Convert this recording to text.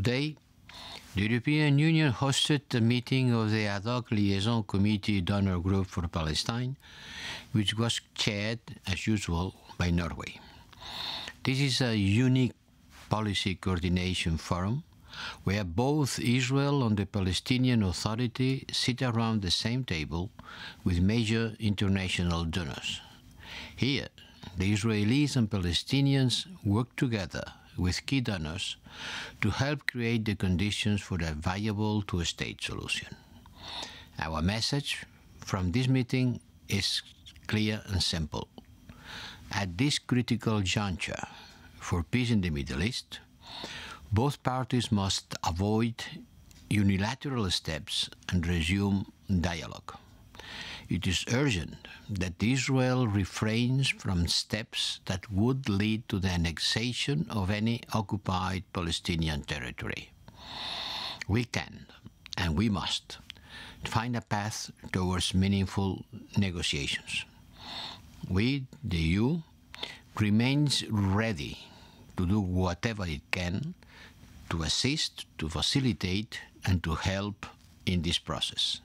Today, the European Union hosted a meeting of the Ad hoc Liaison Committee Donor Group for Palestine, which was chaired, as usual, by Norway. This is a unique policy coordination forum where both Israel and the Palestinian Authority sit around the same table with major international donors. Here, the Israelis and Palestinians work together with key donors to help create the conditions for a viable two state solution. Our message from this meeting is clear and simple. At this critical juncture for peace in the Middle East, both parties must avoid unilateral steps and resume dialogue. It is urgent that Israel refrains from steps that would lead to the annexation of any occupied Palestinian territory. We can, and we must, find a path towards meaningful negotiations. We, the EU, remains ready to do whatever it can to assist, to facilitate, and to help in this process.